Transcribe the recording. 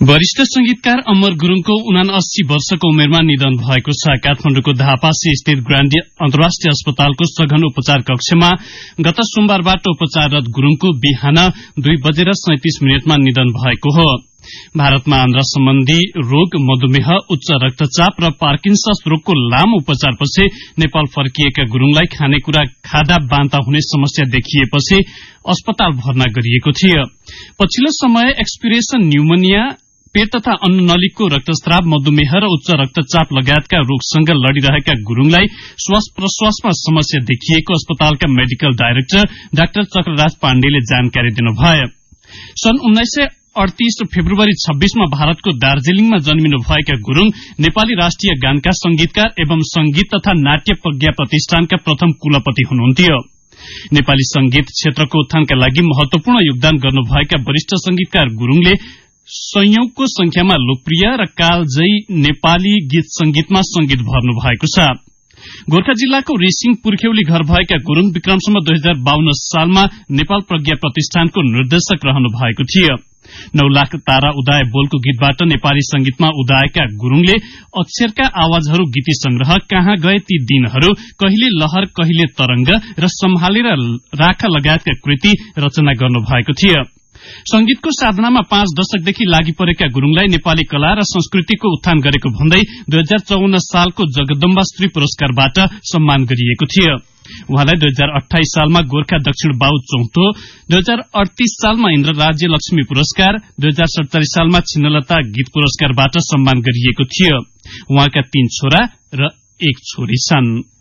वरिष्ठ संगीतकार अमर गुरूङको उनासी वर्षको उमेरमा निधन भएको छ। काठमाडौँको धापासी स्थित ग्रान्डी अन्तर्राष्ट्रिय अस्पतालको सघन उपचार कक्षमा गत सोमबारबाट उपचाररत गुरूङको बिहान दुई बजेर सैतिस मिनटमा निधन भएको हो। भारतमा आन्द्रा सम्बन्धी रोग मधुमेह उच्च रक्तचाप र पार्किन्सस रोगको लामो उपचारपछि नेपाल फर्किएका गुरूङलाई खानेकुरा खादा बान्ता हुने समस्या देखिएपछि अस्पताल भर्ना गरिएको थियो। पछिल्लो समय एक्सपिरेशन न्यूमोनिया पेट तथा अन्न नलीको रक्तस्राव मधुमेह र उच्च रक्तचाप लगायतका रोगसँग लड़िरहेका गुरूङलाई श्वास प्रश्वासमा समस्या देखिएको अस्पतालका मेडिकल डाइरेक्टर डाक्टर चक्रराज पाण्डेले जानकारी दिनुभयो। सन् उन्नाइस सय अडतीस फेब्रुअरी छब्बीसमा भारतको दार्जीलिङमा जन्मिनु भएका गुरूङ नेपाली राष्ट्रिय गानका संगीतकार एवं संगीत तथा नाट्य प्रज्ञा प्रतिष्ठानका प्रथम कुलपति हुनुहुन्थ्यो। नेपाली संगीत क्षेत्रको उत्थानका लागि महत्वपूर्ण योगदान गर्नुभएका वरिष्ठ संगीतकार गुरूङले संयौंको संख्यामा लोकप्रिय र कालजयी नेपाली गीत संगीतमा संगीत भर्नु भएको छ। गोर्खा जिल्लाको रिसिङ पुर्ख्यौली घर भएका गुरूङ विक्रमसम्म दुई हजार बाहन्न सालमा नेपाल प्रज्ञा प्रतिष्ठानको निर्देशक रहनु भएको थियो। नौ लाख तारा उदाय बोलको गीतबाट नेपाली संगीतमा उदाएका गुरूङले अक्षरका आवाजहरू गीती संग्रह कहाँ गए ती दिनहरू कहिले लहर कहिले तरंग र सम्हालेर राख लगायतका कृति रचना गर्नु भएको थियो। संगीतको साधनामा पाँच दशकदेखि लागि परेका गुरूङलाई नेपाली कला र संस्कृतिको उत्थान गरेको भन्दै दुई हजार चौवन्न सालको जगदम्बा स्त्री पुरस्कारबाट सम्मान गरिएको थियो। उहाँलाई दुई हजार अठाइस सालमा गोर्खा दक्षिण बाउ चौथो दुई हजार अडतीस सालमा इन्द्र राज्य लक्ष्मी पुरस्कार दुई हजार सडचालिस सालमा छिन्नलता गीत पुरस्कारबाट सम्मान गरिएको थियो। उहाँका तीन छोरा र एक छोरी छन्।